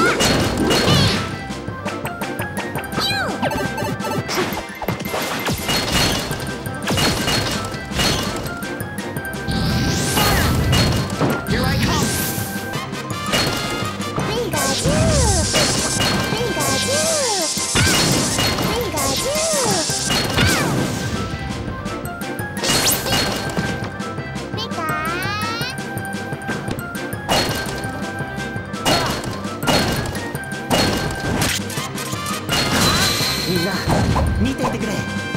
Pika! みんな、見ていてくれ。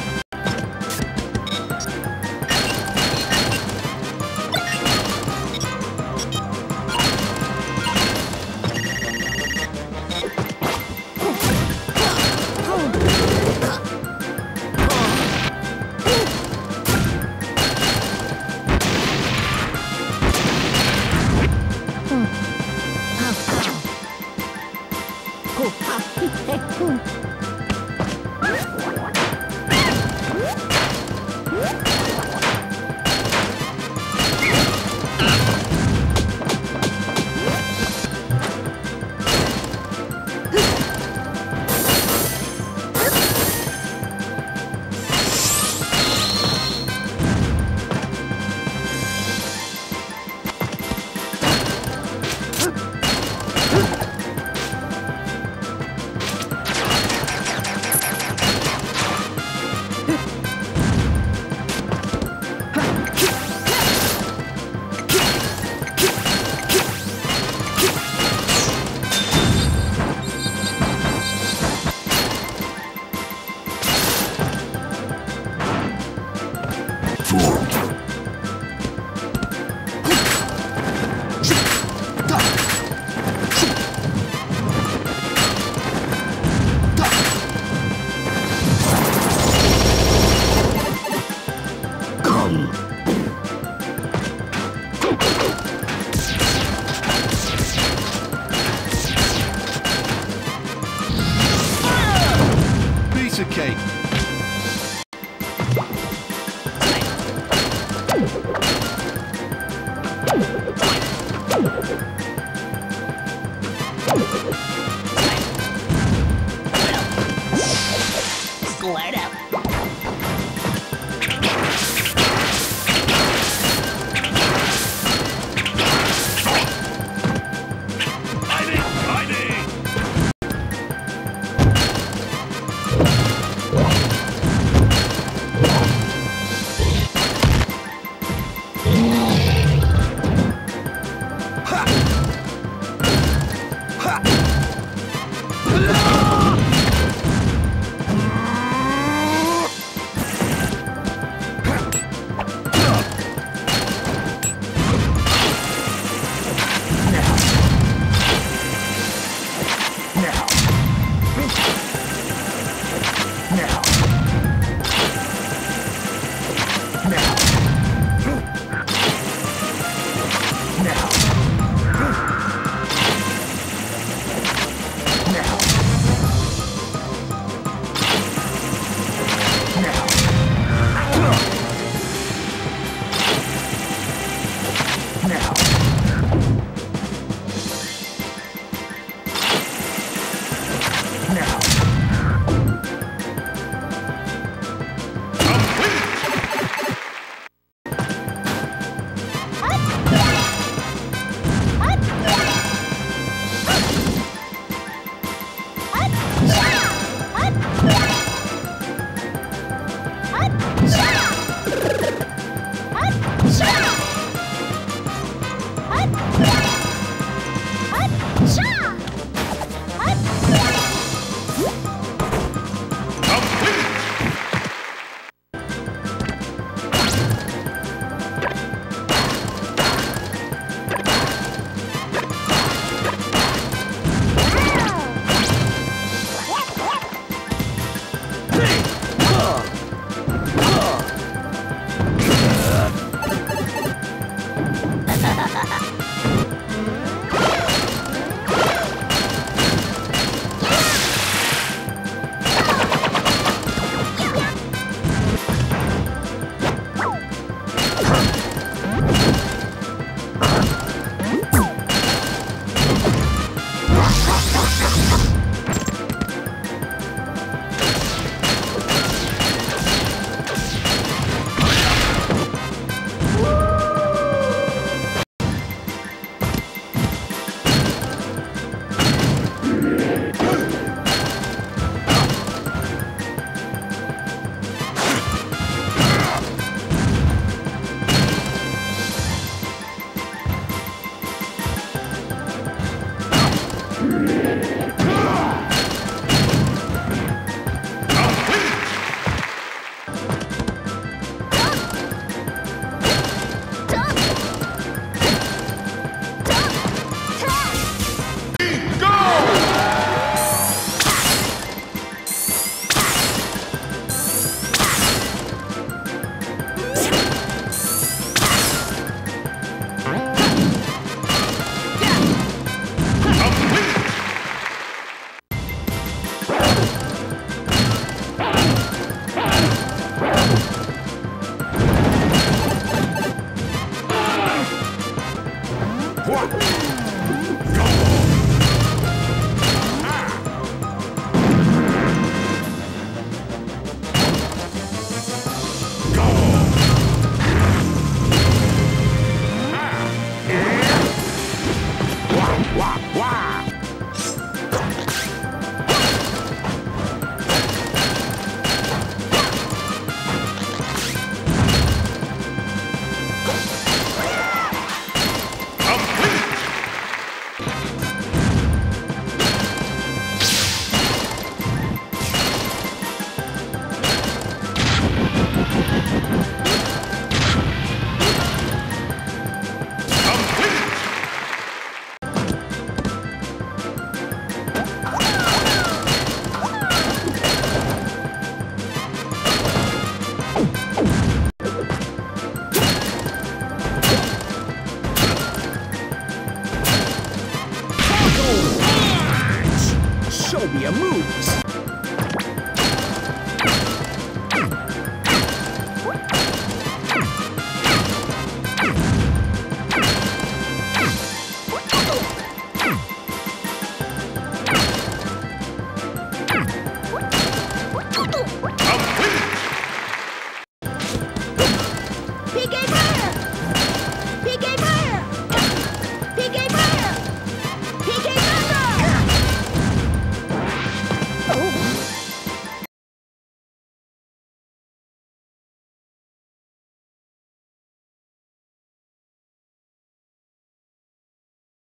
Me